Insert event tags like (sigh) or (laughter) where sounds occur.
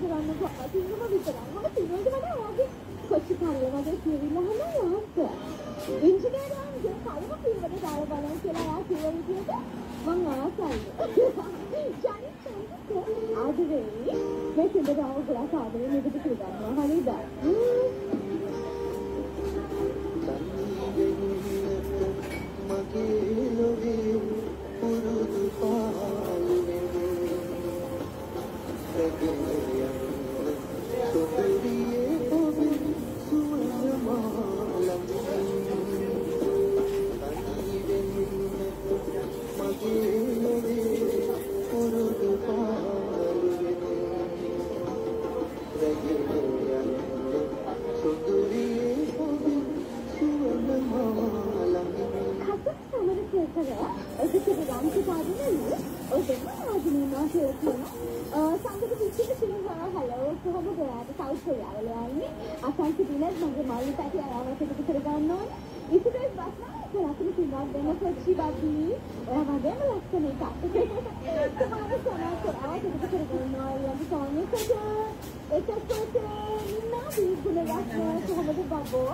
කරන්න තින්නම විතරයි. මම තින්නට වඩා ඔයාගේ කොච්චි කරල වගේ කියවිලා හම යාත්. ඉංජිනේරුවන්ගේ කල්ම කීවට දාලා බලන්න කියලා එයා කිව්ව විදිහට මං ආසයි. (laughs) ජනිත් ආදරේ මේ සින්දරාව ගලා ආදරේ මේකට පිළිගන්නවා හරිද? මගේ ලොවේ පුරුදු සුපිරියේ ඔබේ සුවඳ මාලමින් තනිවෙන් මගේ ලොවේ පුරුදු පාලුවෙන් රැගෙන සුදුරියේ ඔබේ සුවඳ මාලමින් කසක් සමර කේකර ඔකට ගම්ති පාදනලු ඔතන ආජිනී මාෂේ කියනවා සංගත පිටිට සිංහා හලෝ කොහොමද ඔයාට සවුත් කොරියාවල යන්නේ අසංක දිනක් මගේ මල්ලි පැටි අරවසට කර ගන්න ඕනේ? ඉතින් බස්නා කරකින සිංහා දෙන්න කොච්චි බද්දි ඔයා වගේම ලස්සන එකක් කොහොමද සමා කරාවට කර ගන්නවා. යන්නේ සෝනියකට එතකොට නින්නා දීගුණ රස්න කොහොමද බබෝ